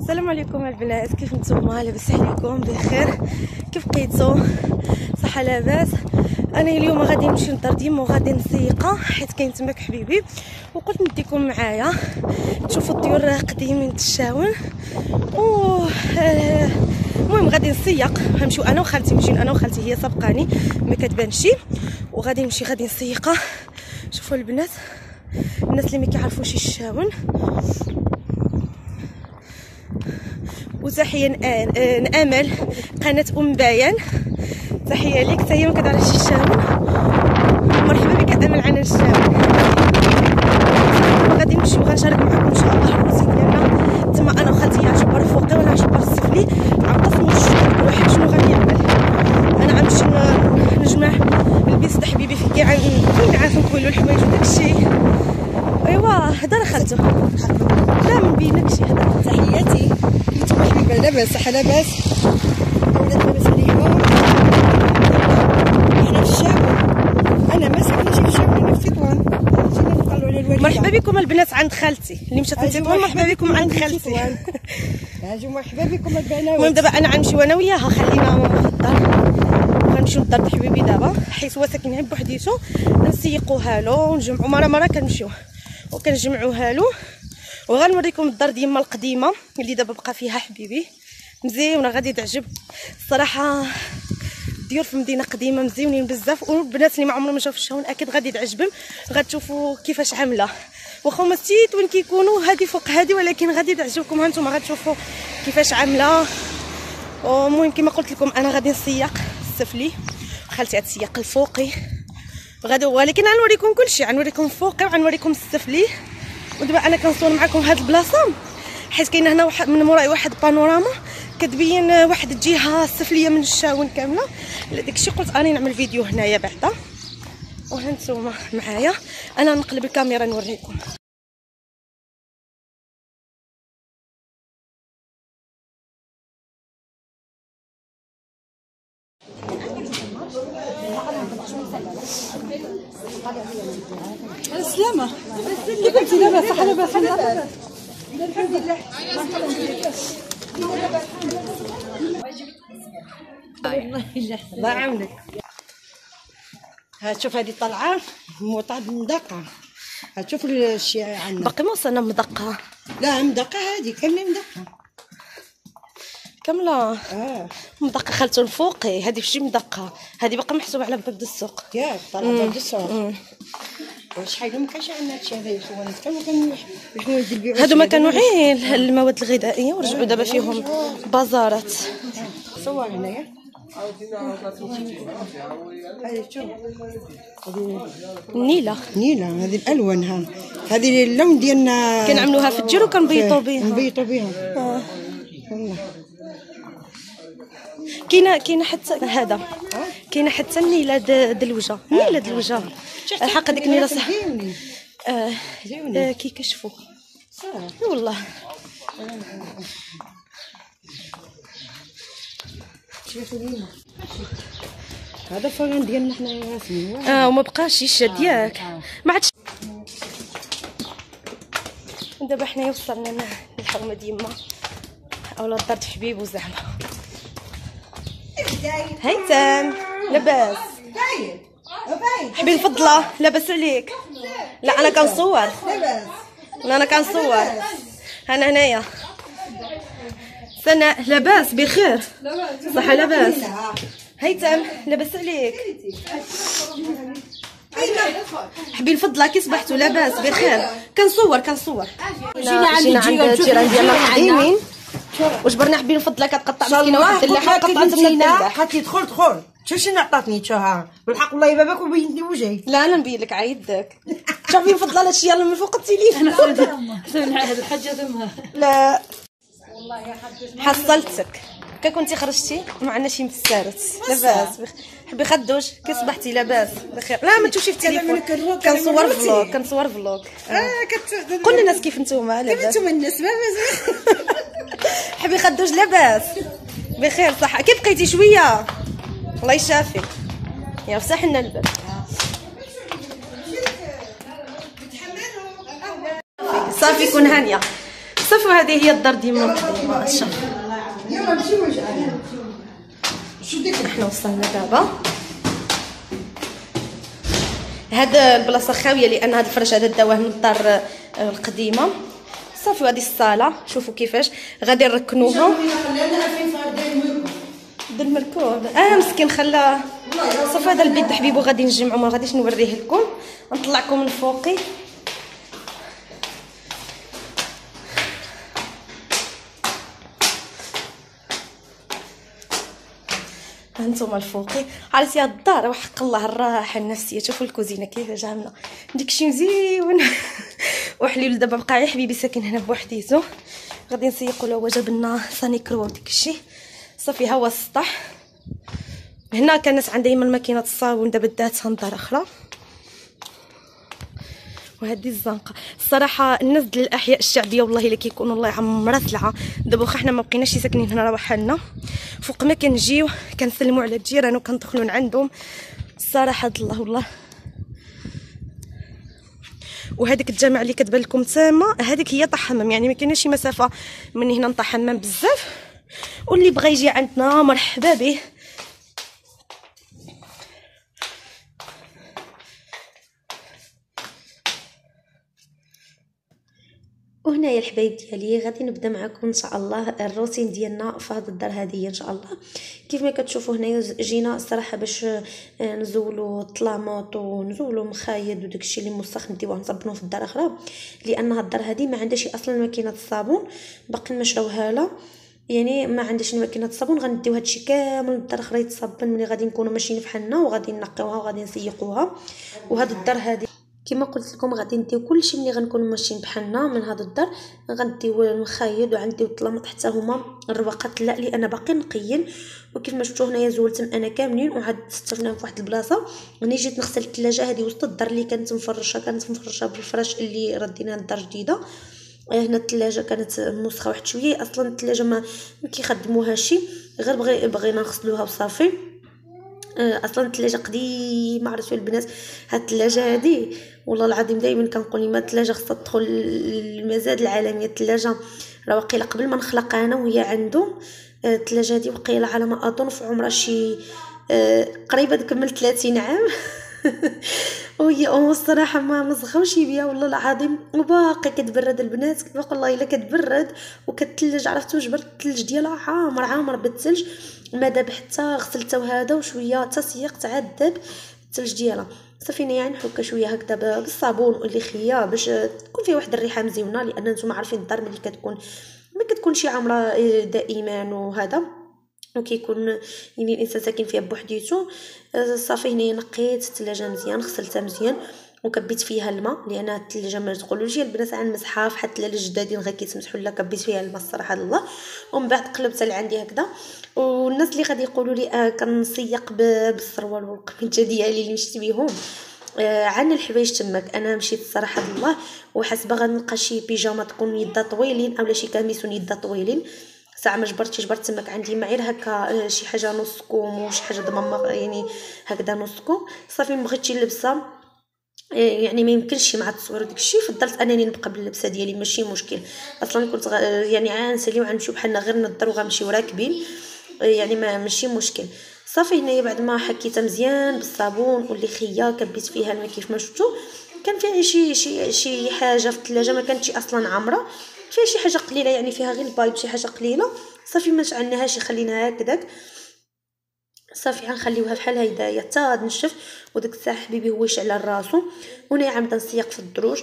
السلام عليكم البنات. كيف نتوما لاباس عليكم بخير. كيف بقيتو؟ صحه لاباس. أنا اليوم غادي نمشي ديما وغادي نسيقه حيت كاين تماك حبيبي. وقلت نديكم معايا. تشوفوا الطيور قديمين تشاون. و آه، المهم غادي نسيق. غنمشيو أنا وخالتي. مشيو أنا وخالتي. هي سبقاني ما كتبانش. وغادي نمشي غادي نسيقه شوفوا البنات. الناس اللي ما كيعرفوش الشاون وتحيه نامل قناة أم بيان تحية ليك حتى هي ما كتعرفش الشاون مرحبا بك أمل عن الشاون غادي نمشيو غنشارك معكم إن شاء الله. الروتين ديالنا. تما أنا وخالتي عا جبر فوقي وأنا عا جبر السفلي الشغل كل واحد شنو غادي يعمل. أنا غنمشي نجمع البيس حبيبي في كاع فين عارف نكويلو الحوايج وداكشي. أيوا هضر خالتو. لا من بينك شي حبيبه لاباس صحه لاباس؟ أولاد لاباس عليكم إحنا في الشاون أنا ما ساكنش في الشاون أنا في تطوان جينا نطلعوا على الوالده مرحبا بكم البنات عند خالتي. اللي مشات لتطوان مرحبا بكم عند خالتي. اجوا مرحبا بكم المهم البنات دابا أنا غنمشيو أنا وياها خلينا ماما في الدار غنمشيو للدار حبيبي دابا حيت هو ساكن غير بوحديتو. نسيقوها له ونجمعو مرة مرة كنمشيو. وكنجمعوها له. وغنوريكم الدار ديال يما القديمة اللي دابا بقى فيها حبيبي. مزيونة غادي تعجب. الصراحه الديور في مدينة قديمة مزيونين بزاف. والبنات اللي ما عمرهم شافوا الشاون أكيد غادي تعجبهم. غتشوفوا كيفاش عاملة. واخا هما وين كيكونوا هادي فوق هادي ولكن غادي تعجبكم هانتوما. غتشوفوا كيفاش عاملة. المهم كما قلت لكم أنا غادي نسيق السفلي. خالتي غتسيق الفوقي. غادي ولكن غنوريكم كلشي. غنوريكم الفوقي وغنوريكم السفلي. ودابا أنا كنصور معكم هاد البلاصة حيت كاين هنا واحد من موراي واحد بانوراما كتبين واحد الجهة السفليه من الشاون كاملة. داكشي قلت اني نعمل فيديو هنايا بعدا. وها نتوما معايا. أنا نقلب الكاميرا نوريكم السلامه كيف انت لاباس صحه لاباس الحمد لله الله يعاونك. ها شوف هذه طالعه موطاد مدقة. ها شوف الشيء عندنا. باقي ما وصلنا مدقة. لا مدقة هذه كامله مدقة؟ كامله آه. مدقة خالته الفوقي هذه فشي مدقة. هذه باقا محسوبة على باب السوق. ياك طالعه بعد الصوت وشحال ما كانش عندنا هادشي هذا يسوى كانوا كانوا هادو ما كانوا غير المواد الغذائية ورجعوا دابا فيهم بازارات. صور هنايا النيله نيلة هذه الألوان ها. هذه اللون ديالنا. كنعملوها في الجير وكنبيطوا بها نبيطوا بها والله كاينة كاينة حتى هذا. كاينة حتى النيلة د- دلوجه النيلة دلوجه الحق هذيك النيلة صح. آه آه كيكشفوا والله. هذا فران ديالنا حنا آه وما بقاش يشد ياك ما عادش دابا حنايا وصلنا للحومه ديما. أولا الدار د حبيبو زعما هيثم لاباس. حبيبي الفضلة لاباس عليك. لا أنا كنصور. لا أنا كنصور. أنا هنايا. سنة لاباس بخير صحة لاباس هيثم لاباس عليك حبيبي الفضله كي صبحتوا لاباس بخير كنصور كنصور جينا عند الجيران ديالنا القديمين وجبرنا حبيبي الفضله كتقطع مسكينه واحد اللحم قطعت من الدلاح حتى دخل دخل شو شنو عطاتني شوها بالحق والله باباك وبينت لي وجهي لا أنا نبين لك عيدك شوفي الفضله هادشي يلا من فوق التليفون لا حصلتك. كي كنتي خرجتي؟ معنا شي مسارت لاباس. حبي خدوش كي صبحتي لاباس. بخير. لا ما تمشي في التليفون. كنصور فلوق كنصور فلوق آه كت قول للناس كيف نتوما؟ كيف لاباس. أنتم الناس؟ بابا حبي خدوش لاباس. بخير صح. كيف بقيتي شوية؟ الله يشافيك. يا فسح لنا الباب. صافي كون هانية. صافي هذه هي الدار ديما القديمه شوف يلا نمشي واش عليها شو ديك حنا وصلنا دابا. هاد البلاصة خاوية لأن هاد الفرش هذا داوه من الدار آه، القديمة. صافي هذه الصالة. شوفوا كيفاش. غادي نركنوها. خلينا فين صار داير ملكو د المركوب آه مسكين خلا صافي هذا البيت حبيبو غادي نجمعو. ما غاديش نوريه لكم. نطلعكم من فوقي. هانتوما الفوقي. عرفتي هاد الدار وحق الله الراحة النفسية. شوفوا الكوزينة كيفاش عامله داكشي مزيون وحليل دابا بقى يا حبيبي ساكن هنا بوحديتو. غادي نسيقوا له جاب لنا سانيكرو وداكشي. صافي ها هو السطح هنا كانت عندي ديما ماكينة الصابون دابا داتها لدار أخرى. وهذه الزنقة. الصراحه الناس ديال الأحياء الشعبية والله إلا كيكونوا الله يعمرها سلعه دابا واخا حنا ما بقيناش ساكنين هنا راه حالنا. فوق ما كنجيو كنسلموا على الجيران وكندخلوا عندهم. الصراحه الله والله. وهذيك الجامع اللي كتبان لكم تما هذيك هي طاح حمام يعني ما كايناش شي مسافة من هنا نطاح حمام بزاف. واللي بغى يجي عندنا مرحبا به. وهنايا الحبايب ديالي غادي نبدأ معكم إن شاء الله الروتين ديالنا في هذه الدار هذه إن شاء الله. كيف ما كتشوفوا هنايا جينا الصراحه باش آه، نزولوا الطلاموط ونزولوا مخايد وداكشي اللي موسخ نديوه نصبنوه في الدار أخرى. لأن هاد الدار هذه ما عندهاش أصلا ماكينة الصابون باقي ما شراوها لا. يعني ما عندهاش ماكينة الصابون غنديو هادشي كامل للدار أخرى يتصبن ملي غادي نكونوا ماشيين فحالنا وغادي نقيوها وغادي نسيقوها. وهاد الدار هذه كما قلت لكم غادي نديو كلشي ملي غنكونوا ماشيين بحالنا من هذا الدار. غنديو المخايد وغنديو الطلامط حتى هما الرواقات لا لأن باقي نقيين وكيف ما شفتوا هنايا زولتهم أنا كاملين وعاد استفناهم في واحد البلاصة. ملي جيت نغسل الثلاجه هذه وسط الدار اللي كانت مفرشة كانت مفرشة بالفراش اللي رديناه للدار جديدة. آه، هنا الثلاجه كانت موسخة واحد شوية. أصلا الثلاجه ما كيخدموهاش غير بغي بغينا نغسلوها وصافي أصلا الثلاجه قديمه عرفتوا البنات. هاد الثلاجه هادي والله العظيم دائما كنقول ما الثلاجه خصها تدخل المزاد العالميه الثلاجه راه واقيلا قبل ما نخلق أنا وهي عنده آه، الثلاجه هادي وقيله على ما أظن في عمرها شي آه، قريبة تكمل 30 عام. وهي أم الصراحة ما مزخوش بيا والله العظيم. وباقي كتبرد البنات باقي والله إلا كتبرد وكتلج عرفتو جبرت الثلج ديالها عامر عامر بالثلج. ما داب حتى غسلتها وهذا وشوية حتى سيقت عاد داب الثلج ديالها صافي يعني نحك شوية هكذا بالصابون واللي خيا باش تكون فيها واحد الريحة مزيونة لأن نتوما عارفين الدار ملي كتكون ما كتكونش عامره دائما وهذا. وكيكون يعني الإنسان ساكن فيها بوحديتو صافي هنايا نقيت الثلاجه مزيان غسلتها مزيان وكبيت فيها الماء لأن الثلاجه ما تقولوش البنات عن مسحها حتى الجدادين غير كيتمسحوا لا كبيت فيها الماء الصراحة الله. ومن بعد قلبتها اللي عندي هكذا. والناس اللي غادي يقولوا لي آه كنسيق بالسروال والقميجة ديالي اللي مشيت بيهم آه عن الحوايج تماك. أنا مشيت الصراحه الله وحسبه غنلقى شي بيجامه تكون يدا طويلين اولا شي camisón يدا طويلين. ساعه ما جبرتش جبرت تماك. عندي معير هكا آه، شي حاجة نص كوم وشي حاجة ضمامه يعني هكذا نص كوم. صافي ما بغيتش نلبسها إيه، يعني ما يمكنش مع التصوير وداك الشيء. فضلت انني نبقى باللبسة ديالي ماشي مشكل. أصلا كنت غ... يعني عانسالي وغنمشيو بحالنا غير نضر وغنمشيو راكبين. يعني ما ماشي مشكل. صافي هنايا بعد ما حكيتها مزيان بالصابون واللي خيا كبيت فيها الماء كيف ما شفتوا كان فيها شي شي شي حاجة في الثلاجة ما كانتش أصلا عامرة. فيها شي حاجة قليلة يعني فيها غير البايب شي حاجة قليلة. صافي ما شعلناهاش خليناها هكذاك. صافي غنخليوها بحال هيدايا. حتى تنشف وداك الساعة حبيبي هو يشعل راسو. هنايا عم تنسيق في الدروج.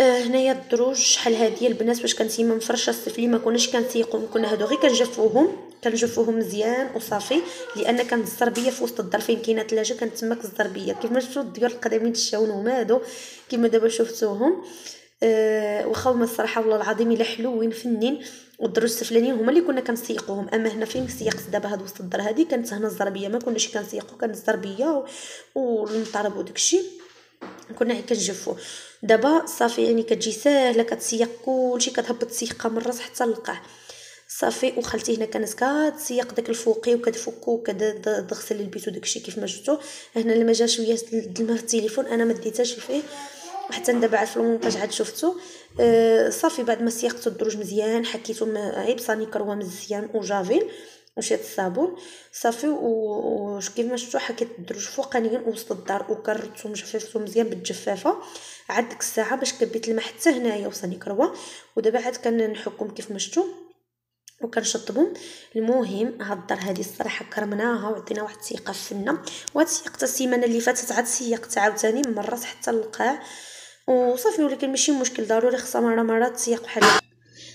هنايا الدروج شحال هادي البنات باش كانت يما مفرشة السفلي ما كناش كنسيقهم كنا هادو غير كنجفوهم كنجفوهم مزيان وصافي لأن كانت الزربية في وسط الدار فين كاينة ثلاجه كانت تماك الزربية. كيف ما شفتوا الديور القديمين تشاون هما هادو كيما دابا شفتوهم. آه واخا هما الصراحة والله العظيم إلا حلوين فنين والدروج السفلانيين هما اللي كنا كنسيقوهم. أما هنا فين سيقت دابا هاد وسط الدار هادي كانت هنا الزربية ما كناش كنسيقو كانت الزربية والمطرب وداكشي كنا كنجفو. دابا صافي يعني كتجي ساهلة كتسيق كلشي كتهبط تسيقها من الراس حتى للقاع صافي وخالتي هنا كانت كتسيق داك الفوقي وكتفكو وكتغسل البيت وداكشي كيف ما شفتو. هنا لما جا شوية الماء في التليفون أنا ما ديتهاش فيه وحتى دابا عاد في المونتاج عاد شفتو. آه صافي بعد ما سيقتو الدروج مزيان حكيتو عيب صاني كروه مزيان وجافيل. وشيت الصابون. صافي وش كيف ما شفتوا حكيت الدروج فوقانيا وسط الدار وكررتهم جففتهم مزيان بالجفافة. عاد ديك الساعة باش كبيت الماء حتى هنايا وصاني كروة. ودابا عاد كنحكم كيف ما شفتوا وكنشطبهم. المهم هاد الدار هذه الصراحة كرمناها وعطينا واحد الثقه فينا وهاد سيقت السيمانة اللي فاتت عاد سيقت عاوتاني مرات حتى القاع وصافي ولكن ماشي مشكل ضروري خصها مرة مرة تسيق بحال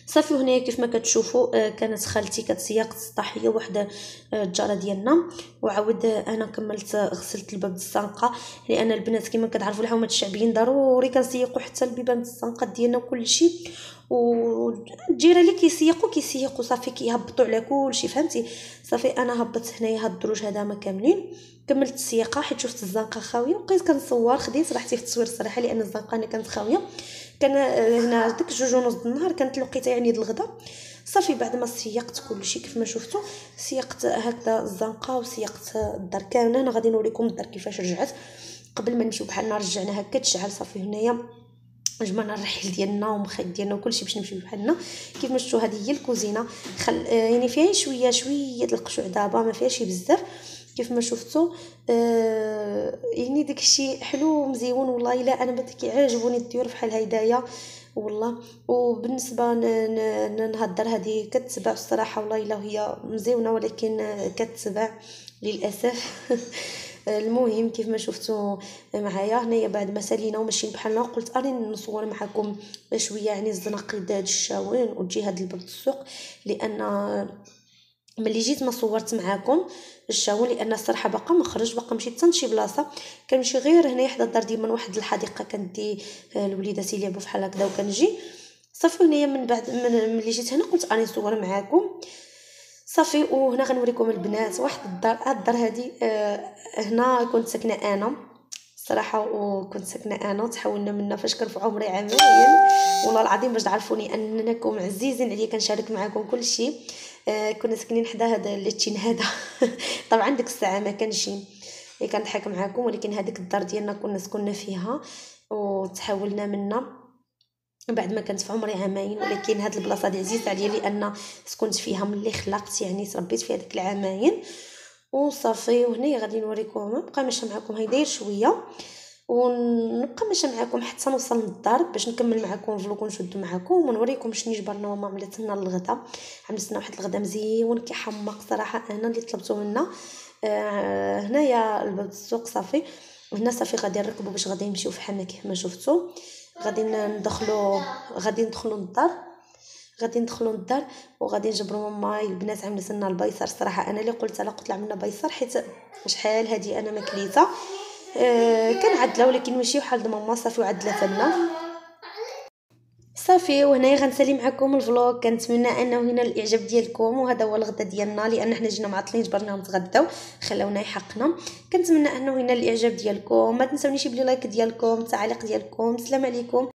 صافي هنايا كيف ما كتشوفوا آه، كانت خالتي كتسيق تسطح هي وحدة آه، الجارة ديالنا. وعاود أنا كملت غسلت الباب الزنقة لأن البنات كما كتعرفوا الحومات الشعبيين ضروري كنسيقوا حتى البيبان الزنقة ديالنا وكل شيء والجيره اللي كيسيقوا كيسيقوا صافي كيهبطوا على كلشي فهمتي؟ صافي أنا هبطت هنايا هاد الدروج هذا كاملين كملت السياقة حيت شفت الزنقة خاوية وبقيت كنصور خديت راحتي في التصوير الصراحه لأن الزنقة أنا كانت خاوية. كان هنا ديك جوج ونص النهار كانت الوقيتة يعني د الغدا. صافي بعد ما سيقت كلشي كيف ما شفتوا سيقت هكذا الزنقة وسيقت الدار كاملة. أنا غادي نوريكم الدار كيفاش رجعت. قبل ما نمشيو بحالنا رجعنا هكا تشعل صافي هنايا. جمعنا الرحيل ديالنا ومخيط ديالنا وكلشي باش نمشيو بحالنا. كيف ما شفتوا هذه هي الكوزينة. خل... يعني فيها شوية شوية القشوع دابا ما فيهاش بزاف. كيف ما شفتوا آه يعني داكشي حلو ومزيون والله. إلا أنا كيعجبوني الديور بحال هيدايا والله. وبالنسبة نهضر هذه كتباع الصراحة والله إلا هي مزيونة ولكن كتباع للأسف. المهم كيف ما شفتوا معايا هنايا بعد ما سالينا وماشيين بحالنا قلت أري نصور معكم شوية يعني الزناقيد هاد الشاوين وتجي هاد الباب السوق لأن ملي جيت ما صورت معاكم الشاون لأن الصراحة باقا ما خرج باقا مشيت حتى لشي بلاصة كنمشي غير هنايا حدا الدار ديما واحد الحديقة كندي الوليدات يلعبوا فحال هكذا وكنجي. صافي هنايا من بعد من ملي جيت هنا قلت اني نصور معاكم. صافي وهنا غنوريكم البنات واحد الدار هاد الدار هادي آه هنا كنت ساكنة أنا صراحة وكنت ساكنة أنا وتحولنا منا فاش كان في عمري عامين. والله العظيم باش تعرفوني أنكم عزيزين عليا كنشارك معكم كل شيء. آه كنا ساكنين حدا هذا الليتشين هذا. طبعا ديك الساعة ما كانش كنضحك معكم ولكن هذيك الدار ديالنا كنا سكننا فيها وتحولنا منا بعد ما كنت في عمري عامين ولكن هاد البلاصة دي عزيزة عليا لأن سكنت فيها ملي خلقت يعني تربيت فيها ديك العامين. وصافي وهنا غادي نوريكم بقى ماشيه معكم هيدا شوية. ونبقى ماشيه معكم حتى نوصل للدار باش نكمل معكم فلوق ونشد معكم ونوريكم شنو جبرنا ماما عملت لنا الغدا عملت لنا واحد الغدا مزيون كيحمق صراحة أنا اللي طلبته منها آه هنايا الباب السوق صافي. وهنا صافي غادي نركبوا باش غادي نمشيو فحالنا كيف ما شفتوا غادي ندخلوا غادي ندخلوا للدار غادي ندخلوا للدار وغادي نجبروا ماما البنات عملت لنا البيصر. صراحة أنا اللي قلت لها قلت عملنا بيصر حيت شحال هذه أنا ما كليتها. آه كنعدلها ولكن ماشي بحال ماما صافي وعدلتها لنا صافي وهنايا غنسالي معكم الفلوق كنتمنى أنه هنا الإعجاب ديالكم وهذا هو الغدا ديالنا لأن حنا جينا معطلين جبرناهم نتغداو خلاونا يحقنا. كنتمنى أنه هنا الإعجاب ديالكم. ما تنسونيش بلي لايك ديالكم التعليق ديالكم. السلام عليكم.